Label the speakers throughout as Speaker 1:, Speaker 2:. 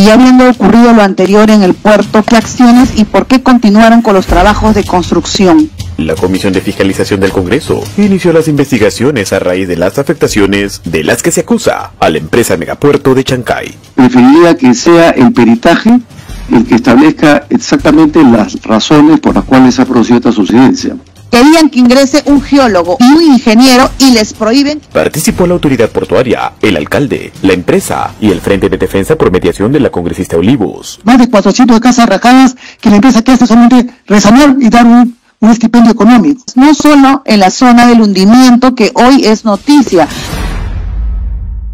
Speaker 1: Y ya habiendo ocurrido lo anterior en el puerto, ¿qué acciones y por qué continuaron con los trabajos de construcción?
Speaker 2: La Comisión de Fiscalización del Congreso inició las investigaciones a raíz de las afectaciones de las que se acusa a la empresa Megapuerto de Chancay.
Speaker 3: Preferiría que sea el peritaje el que establezca exactamente las razones por las cuales se ha producido esta sucedencia.
Speaker 1: Querían que ingrese un geólogo y un ingeniero y les prohíben.
Speaker 2: Participó la autoridad portuaria, el alcalde, la empresa y el Frente de Defensa por mediación de la congresista Olivos.
Speaker 4: Más de 400 casas rajadas que la empresa que hace solamente resanar y dar un, un estipendio económico.
Speaker 1: No solo en la zona del hundimiento que hoy es noticia.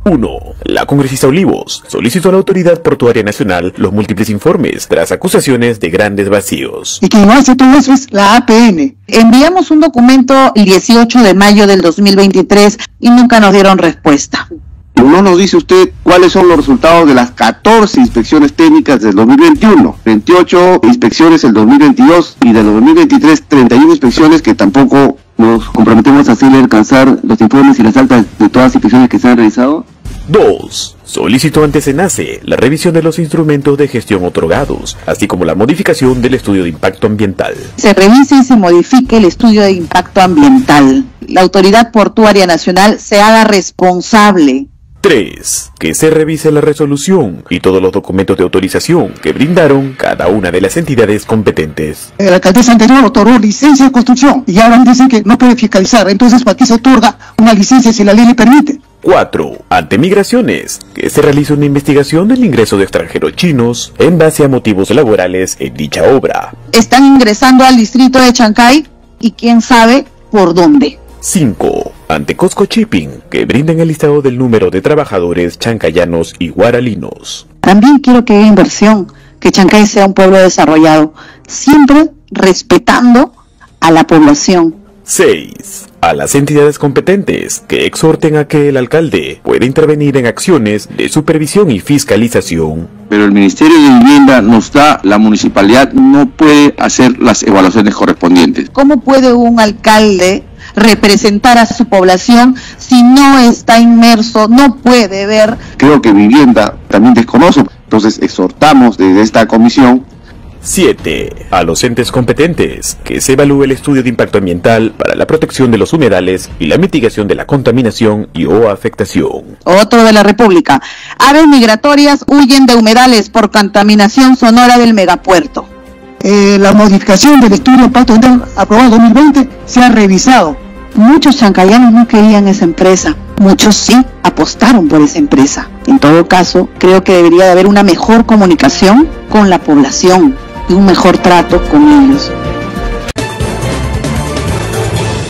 Speaker 2: 1. La congresista Olivos solicitó a la Autoridad Portuaria Nacional los múltiples informes tras acusaciones de grandes vacíos.
Speaker 4: Y quien no hace todo eso es la APN.
Speaker 1: Enviamos un documento el 18 de mayo del 2023 y nunca nos dieron respuesta.
Speaker 3: No nos dice usted cuáles son los resultados de las 14 inspecciones técnicas del 2021, 28 inspecciones del 2022 y del 2023 31 inspecciones que tampoco nos comprometemos a hacerle alcanzar los informes y las altas de todas las inspecciones que se han realizado.
Speaker 2: 2. Solicitó ante SENACE la revisión de los instrumentos de gestión otorgados, así como la modificación del estudio de impacto ambiental.
Speaker 1: Se revise y se modifique el estudio de impacto ambiental. La Autoridad Portuaria Nacional se haga responsable
Speaker 2: 3. Que se revise la resolución y todos los documentos de autorización que brindaron cada una de las entidades competentes.
Speaker 4: La alcaldesa anterior otorgó licencia de construcción y ahora dicen que no puede fiscalizar. Entonces, ¿para qué se otorga una licencia si la ley le permite?
Speaker 2: 4. Ante migraciones, que se realice una investigación del ingreso de extranjeros chinos en base a motivos laborales en dicha obra.
Speaker 1: Están ingresando al distrito de Chancay y quién sabe por dónde.
Speaker 2: 5. Ante Costco Shipping, que brinden el listado del número de trabajadores chancayanos y guaralinos.
Speaker 1: También quiero que haya inversión, que Chancay sea un pueblo desarrollado, siempre respetando a la población.
Speaker 2: 6. A las entidades competentes que exhorten a que el alcalde pueda intervenir en acciones de supervisión y fiscalización.
Speaker 3: Pero el Ministerio de Vivienda nos da, la municipalidad no puede hacer las evaluaciones correspondientes.
Speaker 1: ¿Cómo puede un alcalde representar a su población si no está inmerso, no puede ver?
Speaker 3: Creo que Vivienda también desconoce, entonces exhortamos desde esta comisión
Speaker 2: 7. A los entes competentes, que se evalúe el estudio de impacto ambiental para la protección de los humedales y la mitigación de la contaminación y o afectación.
Speaker 1: Otro de la República. Aves migratorias huyen de humedales por contaminación sonora del megapuerto.
Speaker 4: Eh, la modificación del estudio de impacto ambiental aprobado en 2020 se ha revisado.
Speaker 1: Muchos chancayanos no querían esa empresa, muchos sí apostaron por esa empresa. En todo caso, creo que debería de haber una mejor comunicación con la población y un mejor trato con ellos.